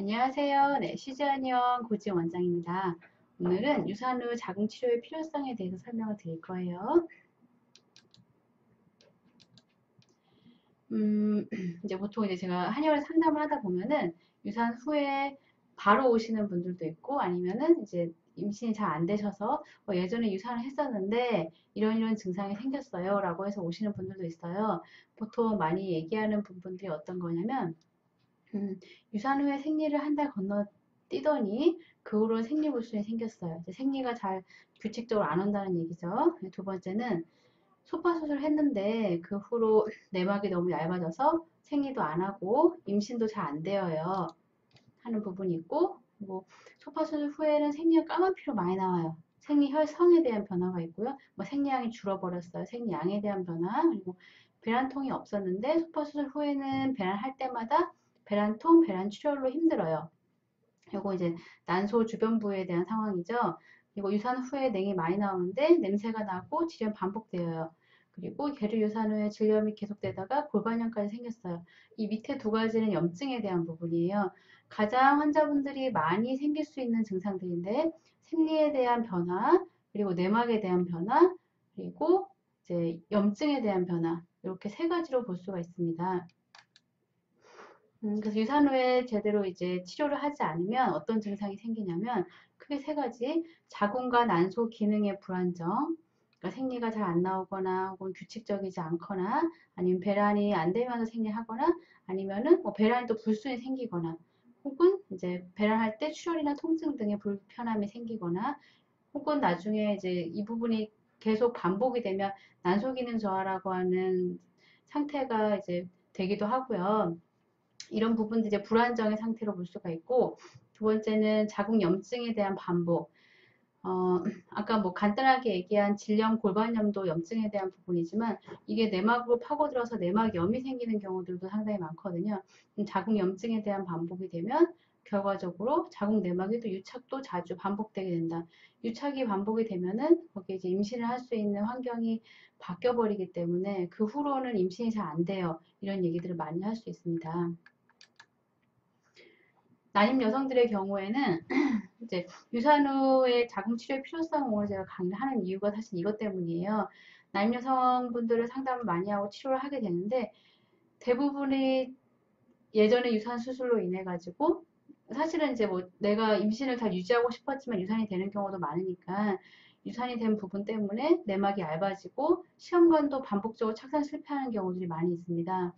안녕하세요. 네, 시즈한의원 고지 원장입니다. 오늘은 유산 후 자궁 치료의 필요성에 대해서 설명을 드릴 거예요. 음, 이제 보통 이제 제가 한의원에 상담을 하다 보면은 유산 후에 바로 오시는 분들도 있고 아니면은 이제 임신이 잘 안 되셔서 어, 예전에 유산을 했었는데 이런 이런 증상이 생겼어요 라고 해서 오시는 분들도 있어요. 보통 많이 얘기하는 부분들이 어떤 거냐면 음, 유산 후에 생리를 한 달 건너 뛰더니 그 후로 생리불순이 생겼어요. 생리가 잘 규칙적으로 안 온다는 얘기죠. 두 번째는 소파수술 했는데 그 후로 내막이 너무 얇아져서 생리도 안 하고 임신도 잘 안 되어요. 하는 부분이 있고 뭐 소파수술 후에는 생리가 까만 피로 많이 나와요. 생리 혈성에 대한 변화가 있고요. 뭐 생리량이 줄어버렸어요. 생리양에 대한 변화 그리고 배란통이 없었는데 소파수술 후에는 배란할 때마다 배란통, 배란 출혈로 힘들어요. 그리고 이제 난소 주변 부에 대한 상황이죠. 그리고 유산 후에 냉이 많이 나오는데 냄새가 나고 질염 반복되어요. 그리고 계류 유산 후에 질염이 계속되다가 골반염까지 생겼어요. 이 밑에 두 가지는 염증에 대한 부분이에요. 가장 환자분들이 많이 생길 수 있는 증상들인데 생리에 대한 변화, 그리고 내막에 대한 변화, 그리고 이제 염증에 대한 변화 이렇게 세 가지로 볼 수가 있습니다. 음, 그래서 유산 후에 제대로 이제 치료를 하지 않으면 어떤 증상이 생기냐면 크게 세 가지 자궁과 난소 기능의 불안정 그러니까 생리가 잘 안 나오거나 혹은 규칙적이지 않거나 아니면 배란이 안 되면서 생리하거나 아니면은 뭐 배란이 또 불순이 생기거나 혹은 이제 배란할 때 출혈이나 통증 등의 불편함이 생기거나 혹은 나중에 이제 이 부분이 계속 반복이 되면 난소 기능 저하라고 하는 상태가 이제 되기도 하고요. 이런 부분도 이제 불안정의 상태로 볼 수가 있고 두 번째는 자궁 염증에 대한 반복 어, 아까 뭐 간단하게 얘기한 질염 골반염도 염증에 대한 부분이지만 이게 내막으로 파고들어서 내막염이 생기는 경우들도 상당히 많거든요. 자궁 염증에 대한 반복이 되면 결과적으로 자궁 내막에도 유착도 자주 반복되게 된다. 유착이 반복이 되면은 거기에 이제 임신을 할 수 있는 환경이 바뀌어 버리기 때문에 그 후로는 임신이 잘 안 돼요. 이런 얘기들을 많이 할 수 있습니다. 난임 여성들의 경우에는 이제 유산 후에 자궁 치료의 필요성을 제가 강의를 하는 이유가 사실 이것 때문이에요. 난임 여성분들을 상담을 많이 하고 치료를 하게 되는데 대부분이 예전에 유산 수술로 인해 가지고 사실은 이제 뭐 내가 임신을 잘 유지하고 싶었지만 유산이 되는 경우도 많으니까 유산이 된 부분 때문에 내막이 얇아지고 시험관도 반복적으로 착상 실패하는 경우들이 많이 있습니다.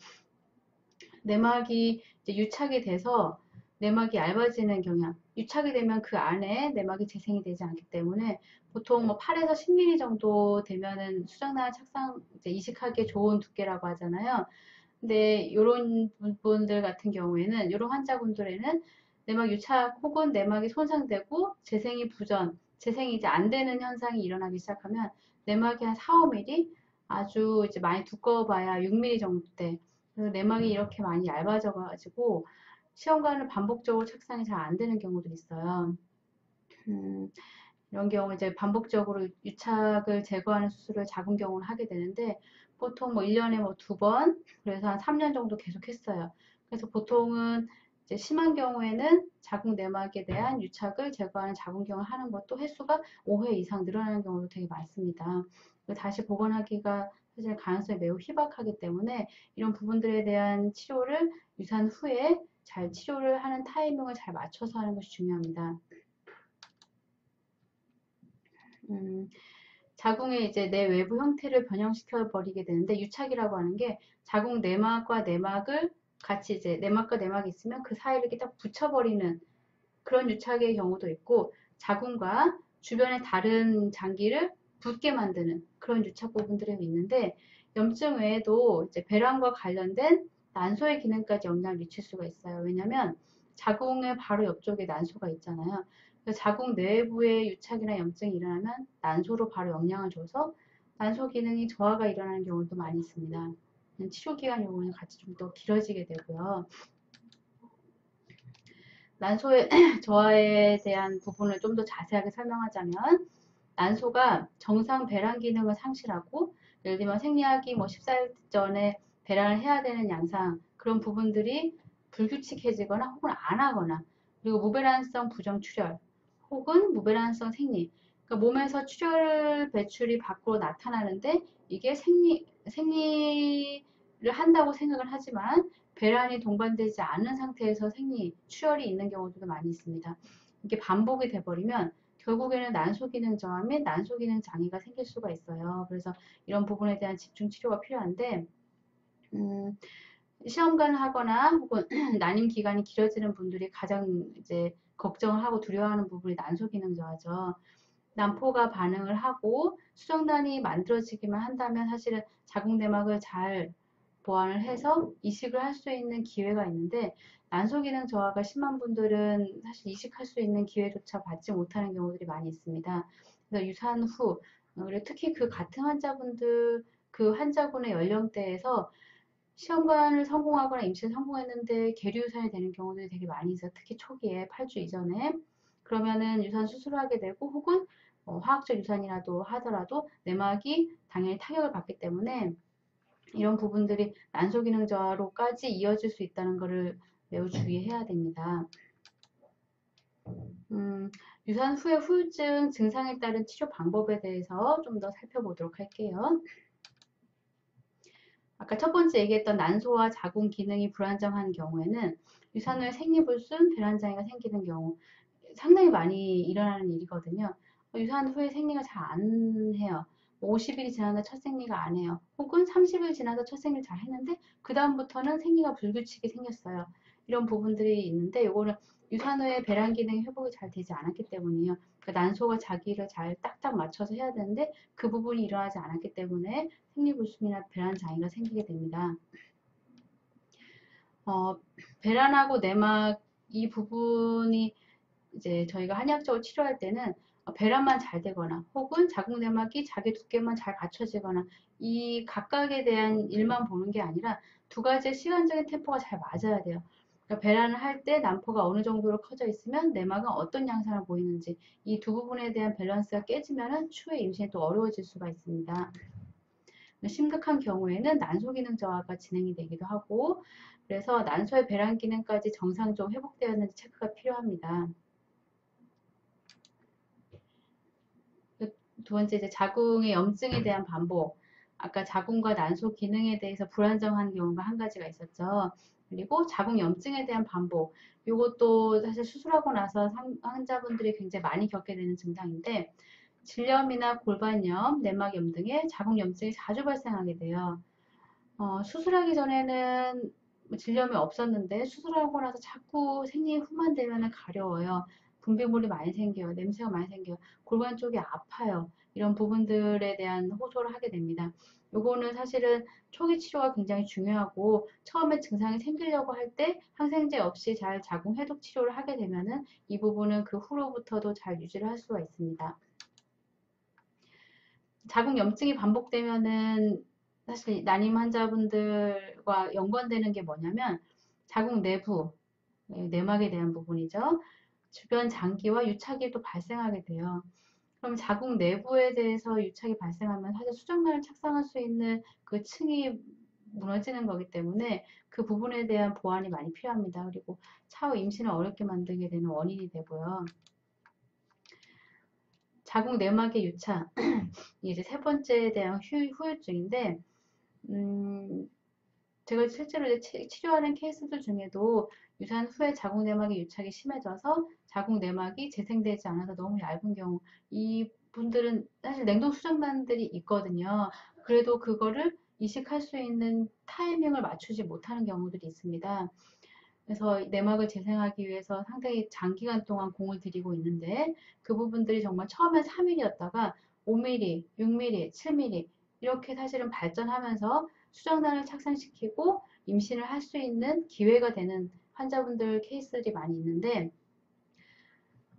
내막이 유착이 돼서 내막이 얇아지는 경향, 유착이 되면 그 안에 내막이 재생이 되지 않기 때문에 보통 뭐 8에서 10mm 정도 되면은 수정나 착상 이제 이식하기에 좋은 두께라고 하잖아요. 근데 이런 분들 같은 경우에는 이런 환자분들에는 내막 유착 혹은 내막이 손상되고 재생이 부전, 재생이 이제 안 되는 현상이 일어나기 시작하면 내막이 한 4, 5mm 아주 이제 많이 두꺼워 봐야 6mm 정도 돼. 그래서 내막이 이렇게 많이 얇아져 가지고 시험관을 반복적으로 착상이 잘 안 되는 경우도 있어요. 음, 이런 경우 이제 반복적으로 유착을 제거하는 수술을 작은 경우는 하게 되는데 보통 뭐 1년에 뭐 두 번, 그래서 한 3년 정도 계속 했어요. 그래서 보통은 이제 심한 경우에는 자궁 내막에 대한 유착을 제거하는 자궁경을 하는 것도 횟수가 5회 이상 늘어나는 경우도 되게 많습니다. 다시 복원하기가 사실 가능성이 매우 희박하기 때문에 이런 부분들에 대한 치료를 유산 후에 잘 치료를 하는 타이밍을 잘 맞춰서 하는 것이 중요합니다. 음, 자궁의 이제 내 외부 형태를 변형시켜 버리게 되는데 유착이라고 하는 게 자궁 내막과 내막을 같이 이제 내막과 내막이 있으면 그 사이를 이렇게 딱 붙여버리는 그런 유착의 경우도 있고 자궁과 주변의 다른 장기를 붙게 만드는 그런 유착 부분들이 있는데 염증 외에도 이제 배란과 관련된 난소의 기능까지 영향을 미칠 수가 있어요. 왜냐하면 자궁의 바로 옆쪽에 난소가 있잖아요. 자궁 내부의 유착이나 염증이 일어나면 난소로 바로 영향을 줘서 난소 기능이 저하가 일어나는 경우도 많이 있습니다. 치료 기간 요거는 같이 좀 더 길어지게 되고요. 난소의 저하에 대한 부분을 좀 더 자세하게 설명하자면 난소가 정상 배란 기능을 상실하고 예를 들면 생리하기 뭐 14일 전에 배란을 해야 되는 양상 그런 부분들이 불규칙해지거나 혹은 안 하거나 그리고 무배란성 부정 출혈 혹은 무배란성 생리 그러니까 몸에서 출혈 배출이 밖으로 나타나는데 이게 생리, 생리를 한다고 생각을 하지만 배란이 동반되지 않은 상태에서 생리, 출혈이 있는 경우도 많이 있습니다. 이게 반복이 돼버리면 결국에는 난소 기능 저하 및 난소 기능 장애가 생길 수가 있어요. 그래서 이런 부분에 대한 집중 치료가 필요한데 음, 시험관을 하거나 혹은 난임 기간이 길어지는 분들이 가장 이제 걱정을 하고 두려워하는 부분이 난소 기능 저하죠. 난포가 반응을 하고 수정단이 만들어지기만 한다면 사실은 자궁내막을 잘 보완을 해서 이식을 할 수 있는 기회가 있는데 난소 기능 저하가 심한 분들은 사실 이식할 수 있는 기회조차 받지 못하는 경우들이 많이 있습니다. 그래서 유산 후 어, 그리고 특히 그 같은 환자분들 그 환자분의 연령대에서 시험관을 성공하거나 임신 성공했는데 계류유산이 되는 경우들이 되게 많이 있어요. 특히 초기에 8주 이전에 그러면은 유산 수술을 하게 되고 혹은 어, 화학적 유산이라도 하더라도 내막이 당연히 타격을 받기 때문에 이런 부분들이 난소 기능 저하로까지 이어질 수 있다는 것을 매우 주의해야 됩니다. 음, 유산 후의 후유증 증상에 따른 치료 방법에 대해서 좀 더 살펴보도록 할게요. 아까 첫 번째 얘기했던 난소와 자궁 기능이 불안정한 경우에는 유산 후에 생리불순, 배란장애가 생기는 경우 상당히 많이 일어나는 일이거든요. 유산 후에 생리가 잘 안 해요. 50일이 지나서 첫 생리가 안 해요. 혹은 30일 지나서 첫 생리를 잘 했는데 그 다음부터는 생리가 불규칙이 생겼어요. 이런 부분들이 있는데 요거는 유산 후에 배란 기능이 회복이 잘 되지 않았기 때문이에요. 그러니까 난소가 자기를 잘 딱딱 맞춰서 해야 되는데 그 부분이 일어나지 않았기 때문에 생리불순이나 배란 장애가 생기게 됩니다. 어, 배란하고 내막 이 부분이 이제 저희가 한의학적으로 치료할 때는 배란만 잘 되거나 혹은 자궁내막이 자기 두께만 잘 갖춰지거나 이 각각에 대한 일만 보는 게 아니라 두 가지의 시간적인 템포가 잘 맞아야 돼요. 그러니까 배란을 할 때 난포가 어느 정도로 커져 있으면 내막은 어떤 양상을 보이는지 이 두 부분에 대한 밸런스가 깨지면 추후에 임신이 또 어려워질 수가 있습니다. 심각한 경우에는 난소 기능 저하가 진행이 되기도 하고 그래서 난소의 배란 기능까지 정상적으로 회복되었는지 체크가 필요합니다. 두 번째 이제 자궁의 염증에 대한 반복. 아까 자궁과 난소 기능에 대해서 불안정한 경우가 한 가지가 있었죠. 그리고 자궁 염증에 대한 반복. 이것도 사실 수술하고 나서 환자분들이 굉장히 많이 겪게 되는 증상인데 질염이나 골반염, 내막염 등의 자궁 염증이 자주 발생하게 돼요. 어, 수술하기 전에는 뭐 질염이 없었는데 수술하고 나서 자꾸 생리 후만 되면 가려워요. 분비물이 많이 생겨요. 냄새가 많이 생겨요. 골반 쪽이 아파요. 이런 부분들에 대한 호소를 하게 됩니다. 요거는 사실은 초기 치료가 굉장히 중요하고 처음에 증상이 생기려고 할 때 항생제 없이 잘 자궁 해독 치료를 하게 되면은 이 부분은 그 후로부터도 잘 유지를 할 수가 있습니다. 자궁 염증이 반복되면은 사실 난임 환자분들과 연관되는 게 뭐냐면 자궁 내부 네, 내막에 대한 부분이죠. 주변 장기와 유착이 또 발생하게 돼요. 그럼 자궁 내부에 대해서 유착이 발생하면 사실 수정란을 착상할 수 있는 그 층이 무너지는 거기 때문에 그 부분에 대한 보완이 많이 필요합니다. 그리고 차후 임신을 어렵게 만들게 되는 원인이 되고요. 자궁 내막의 유착 이제 세 번째에 대한 휴, 후유증인데 음, 제가 실제로 이제 치료하는 케이스들 중에도 유산 후에 자궁 내막의 유착이 심해져서 자궁 내막이 재생되지 않아서 너무 얇은 경우 이 분들은 사실 냉동 수정단들이 있거든요. 그래도 그거를 이식할 수 있는 타이밍을 맞추지 못하는 경우들이 있습니다. 그래서 내막을 재생하기 위해서 상당히 장기간 동안 공을 들이고 있는데 그 부분들이 정말 처음엔 3mm 였다가 5mm, 6mm, 7mm 이렇게 사실은 발전하면서 수정단을 착상시키고 임신을 할 수 있는 기회가 되는 환자분들 케이스들이 많이 있는데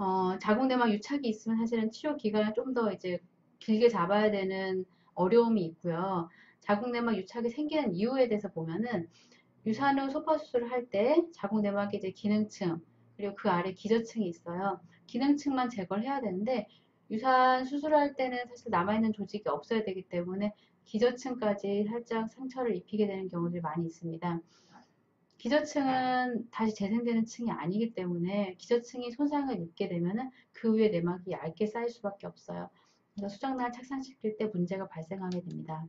어, 자궁내막 유착이 있으면 사실은 치료 기간을 좀 더 이제 길게 잡아야 되는 어려움이 있고요. 자궁내막 유착이 생기는 이유에 대해서 보면은 유산 후 소파 수술을 할 때 자궁내막의 이제 기능층 그리고 그 아래 기저층이 있어요. 기능층만 제거를 해야 되는데 유산 수술할 때는 사실 남아있는 조직이 없어야 되기 때문에 기저층까지 살짝 상처를 입히게 되는 경우들이 많이 있습니다. 기저층은 다시 재생되는 층이 아니기 때문에 기저층이 손상을 입게 되면은 그 위에 내막이 얇게 쌓일 수밖에 없어요. 그래서 수정란을 착상시킬 때 문제가 발생하게 됩니다.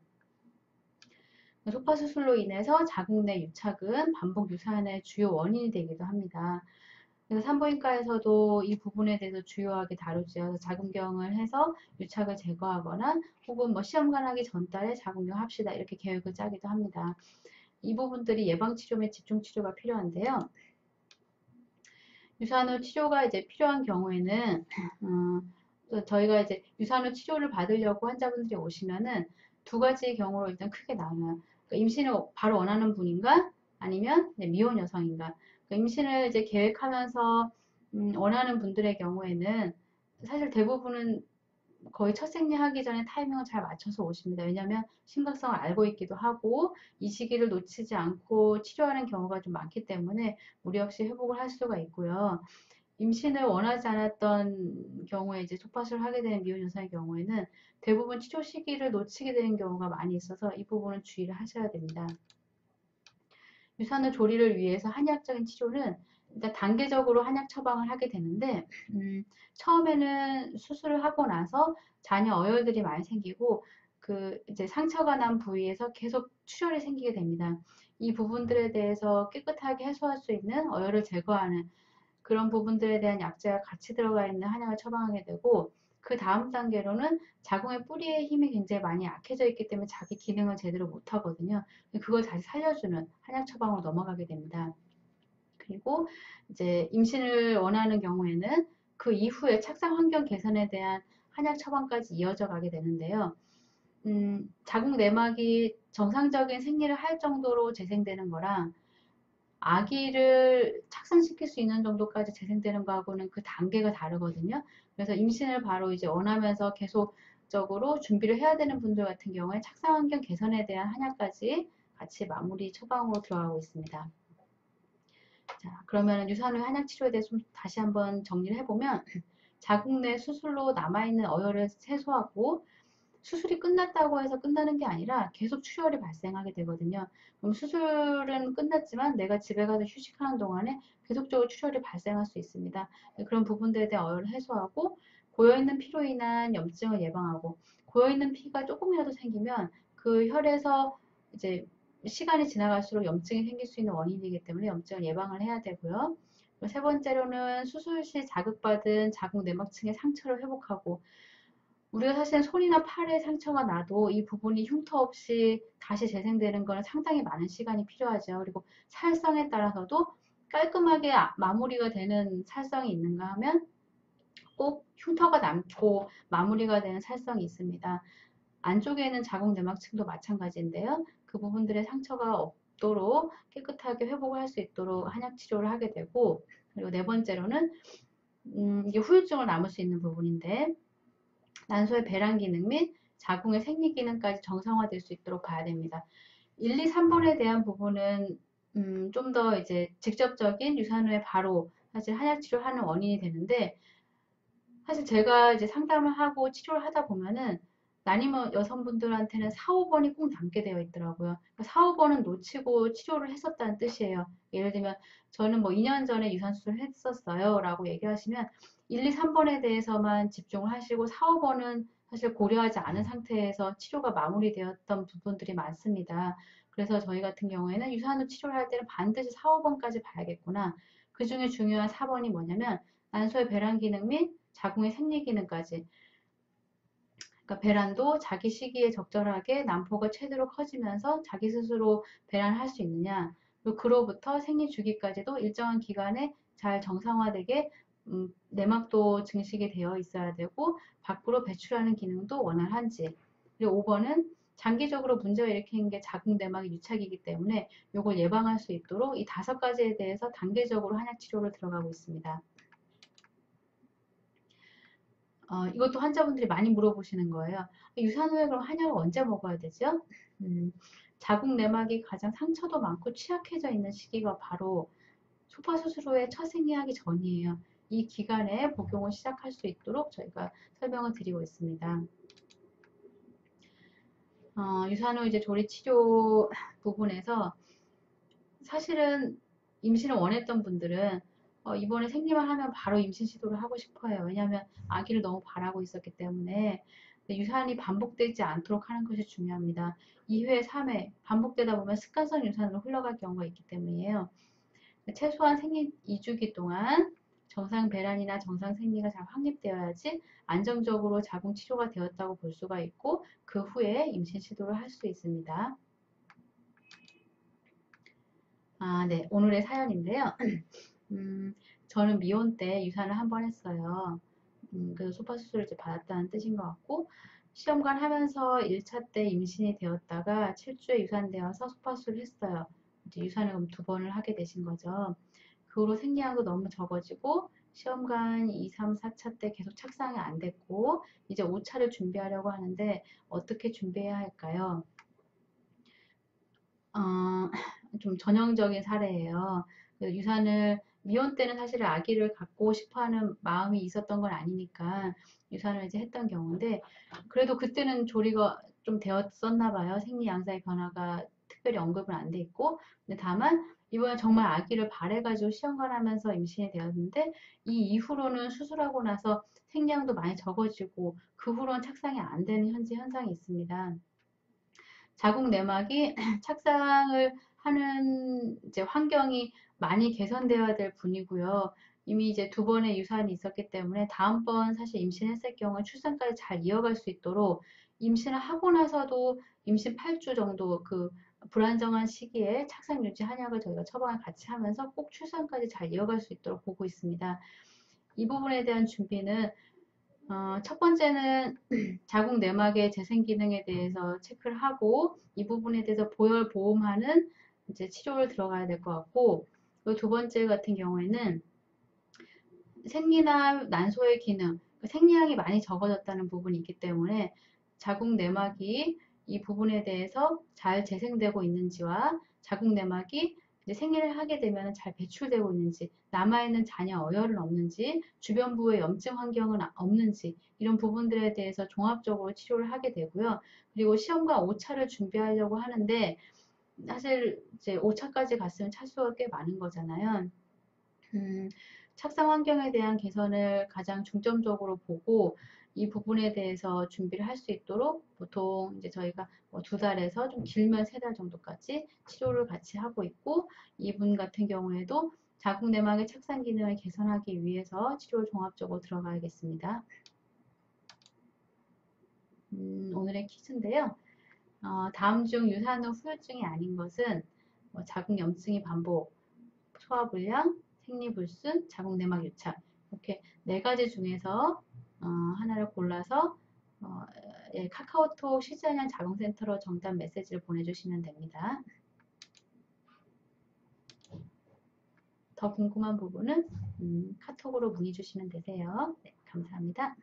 소파 수술로 인해서 자궁 내 유착은 반복 유산의 주요 원인이 되기도 합니다. 그래서 산부인과에서도 이 부분에 대해서 주요하게 다루죠. 자궁경을 해서 유착을 제거하거나 혹은 뭐 시험관 하기 전달에 자궁경 합시다 이렇게 계획을 짜기도 합니다. 이 부분들이 예방치료 및 집중치료가 필요한데요. 유산후 치료가 이제 필요한 경우에는 어, 저희가 이제 유산후 치료를 받으려고 환자분들이 오시면은 두 가지 경우로 일단 크게 나눠요. 그러니까 임신을 바로 원하는 분인가 아니면 미혼 여성인가. 그러니까 임신을 이제 계획하면서 음, 원하는 분들의 경우에는 사실 대부분은 거의 첫 생리하기 전에 타이밍을 잘 맞춰서 오십니다. 왜냐하면 심각성을 알고 있기도 하고 이 시기를 놓치지 않고 치료하는 경우가 좀 많기 때문에 무리 없이 회복을 할 수가 있고요. 임신을 원하지 않았던 경우에 이제 소파술을 하게 되는 미혼 여성의 경우에는 대부분 치료 시기를 놓치게 되는 경우가 많이 있어서 이 부분은 주의를 하셔야 됩니다. 유산후 조리를 위해서 한의학적인 치료는 일단 단계적으로 한약 처방을 하게 되는데 음, 처음에는 수술을 하고 나서 잔여 어혈들이 많이 생기고 그 이제 상처가 난 부위에서 계속 출혈이 생기게 됩니다. 이 부분들에 대해서 깨끗하게 해소할 수 있는 어혈을 제거하는 그런 부분들에 대한 약재가 같이 들어가 있는 한약을 처방하게 되고 그 다음 단계로는 자궁의 뿌리의 힘이 굉장히 많이 약해져 있기 때문에 자기 기능을 제대로 못하거든요. 그걸 다시 살려주는 한약 처방으로 넘어가게 됩니다. 그리고 이제 임신을 원하는 경우에는 그 이후에 착상 환경 개선에 대한 한약 처방까지 이어져 가게 되는데요. 음, 자궁 내막이 정상적인 생리를 할 정도로 재생되는 거랑 아기를 착상시킬 수 있는 정도까지 재생되는 거하고는 그 단계가 다르거든요. 그래서 임신을 바로 이제 원하면서 계속적으로 준비를 해야 되는 분들 같은 경우에 착상 환경 개선에 대한 한약까지 같이 마무리 처방으로 들어가고 있습니다. 자, 그러면 유산후 한약 치료에 대해서 좀 다시 한번 정리를 해보면 자궁 내 수술로 남아있는 어혈을 해소하고 수술이 끝났다고 해서 끝나는 게 아니라 계속 출혈이 발생하게 되거든요. 그럼 수술은 끝났지만 내가 집에 가서 휴식하는 동안에 계속적으로 출혈이 발생할 수 있습니다. 그런 부분들에 대한 어혈을 해소하고 고여있는 피로 인한 염증을 예방하고 고여있는 피가 조금이라도 생기면 그 혈에서 이제 시간이 지나갈수록 염증이 생길 수 있는 원인이기 때문에 염증을 예방을 해야 되고요. 세 번째로는 수술 시 자극받은 자궁 내막층의 상처를 회복하고 우리가 사실 손이나 팔에 상처가 나도 이 부분이 흉터 없이 다시 재생되는 거는 상당히 많은 시간이 필요하죠. 그리고 살성에 따라서도 깔끔하게 아, 마무리가 되는 살성이 있는가 하면 꼭 흉터가 남고 마무리가 되는 살성이 있습니다. 안쪽에 있는 자궁 내막층도 마찬가지인데요. 그 부분들의 상처가 없도록 깨끗하게 회복을 할 수 있도록 한약 치료를 하게 되고 그리고 네 번째로는 음, 이게 후유증을 남을 수 있는 부분인데 난소의 배란 기능 및 자궁의 생리 기능까지 정상화될 수 있도록 봐야 됩니다. 1, 2, 3번에 대한 부분은 음, 좀 더 이제 직접적인 유산 후에 바로 사실 한약 치료하는 원인이 되는데 사실 제가 이제 상담을 하고 치료를 하다 보면은 난임 여성분들한테는 4, 5번이 꼭 남게 되어 있더라고요. 4, 그러니까 5번은 놓치고 치료를 했었다는 뜻이에요. 예를 들면 저는 뭐 2년 전에 유산수술을 했었어요 라고 얘기하시면 1, 2, 3번에 대해서만 집중을 하시고 4, 5번은 사실 고려하지 않은 상태에서 치료가 마무리되었던 부분들이 많습니다. 그래서 저희 같은 경우에는 유산후 치료를 할 때는 반드시 4, 5번까지 봐야겠구나. 그 중에 중요한 4번이 뭐냐면 난소의 배란 기능 및 자궁의 생리 기능까지 그러니까 배란도 자기 시기에 적절하게 난포가 최대로 커지면서 자기 스스로 배란을 할수 있느냐 그리고 그로부터 생리 주기까지도 일정한 기간에 잘 정상화되게 음, 내막도 증식이 되어 있어야 되고 밖으로 배출하는 기능도 원활한지 그리고 5번은 장기적으로 문제가 일으키는 게 자궁 내막의 유착이기 때문에 이걸 예방할 수 있도록 이 다섯 가지에 대해서 단계적으로 한약 치료를 들어가고 있습니다. 어, 이것도 환자분들이 많이 물어보시는 거예요. 유산 후에 그럼 한약을 언제 먹어야 되죠? 음, 자궁 내막이 가장 상처도 많고 취약해져 있는 시기가 바로 소파 수술 후에 첫 생리하기 전이에요. 이 기간에 복용을 시작할 수 있도록 저희가 설명을 드리고 있습니다. 어, 유산 후 이제 조리 치료 부분에서 사실은 임신을 원했던 분들은 어, 이번에 생리만 하면 바로 임신 시도를 하고 싶어요. 왜냐하면 아기를 너무 바라고 있었기 때문에 유산이 반복되지 않도록 하는 것이 중요합니다. 2회, 3회 반복되다 보면 습관성 유산으로 흘러갈 경우가 있기 때문이에요. 최소한 생리 2주기 동안 정상 배란이나 정상 생리가 잘 확립되어야지 안정적으로 자궁 치료가 되었다고 볼 수가 있고 그 후에 임신 시도를 할 수 있습니다. 아, 네. 오늘의 사연인데요. 음, 저는 미혼 때 유산을 한 번 했어요. 음, 그래서 소파 수술을 이제 받았다는 뜻인 것 같고 시험관 하면서 1차 때 임신이 되었다가 7주에 유산되어서 소파 수술을 했어요. 이제 유산을 그럼 두 번을 하게 되신 거죠. 그 후로 생리량도 너무 적어지고 시험관 2, 3, 4차 때 계속 착상이 안 됐고 이제 5차를 준비하려고 하는데 어떻게 준비해야 할까요? 어, 좀 전형적인 사례예요. 그 유산을 미혼 때는 사실 아기를 갖고 싶어하는 마음이 있었던 건 아니니까 유산을 이제 했던 경우인데 그래도 그때는 조리가 좀 되었었나 봐요. 생리 양사의 변화가 특별히 언급은 안 돼 있고 근데 다만 이번에 정말 아기를 바래가지고 시험관 하면서 임신이 되었는데 이 이후로는 수술하고 나서 생량도 많이 적어지고 그 후로는 착상이 안 되는 현재 현상이 있습니다. 자궁 내막이 착상을 하는 이제 환경이 많이 개선되어야 될 분이고요. 이미 이제 두 번의 유산이 있었기 때문에 다음번 사실 임신했을 경우에 출산까지 잘 이어갈 수 있도록 임신을 하고 나서도 임신 8주 정도 그 불안정한 시기에 착상 유지 한약을 저희가 처방을 같이 하면서 꼭 출산까지 잘 이어갈 수 있도록 보고 있습니다. 이 부분에 대한 준비는 어, 첫 번째는 자궁 내막의 재생 기능에 대해서 체크를 하고 이 부분에 대해서 보혈 보험하는 이제 치료를 들어가야 될 것 같고 두 번째 같은 경우에는 생리나 난소의 기능, 그 생리량이 많이 적어졌다는 부분이 있기 때문에 자궁 내막이 이 부분에 대해서 잘 재생되고 있는지와 자궁 내막이 생리를 하게 되면 잘 배출되고 있는지, 남아있는 잔여 어혈은 없는지, 주변 부의 염증 환경은 없는지 이런 부분들에 대해서 종합적으로 치료를 하게 되고요. 그리고 시험과 5차를 준비하려고 하는데 사실 이제 5차까지 갔으면 차수가 꽤 많은 거잖아요. 음, 착상 환경에 대한 개선을 가장 중점적으로 보고 이 부분에 대해서 준비를 할 수 있도록 보통 이제 저희가 뭐 두 달에서 좀 길면 세 달 정도까지 치료를 같이 하고 있고 이분 같은 경우에도 자궁 내막의 착상 기능을 개선하기 위해서 치료를 종합적으로 들어가야겠습니다. 음, 오늘의 퀴즈인데요. 어, 다음 중 유산 후 후유증이 아닌 것은 뭐 자궁 염증이 반복, 소화불량, 생리불순, 자궁 내막 유착 이렇게 네 가지 중에서 어, 하나를 골라서 어, 예, 카카오톡 시즈한양 자궁센터로 정답 메시지를 보내주시면 됩니다. 더 궁금한 부분은 음, 카톡으로 문의 주시면 되세요. 네, 감사합니다.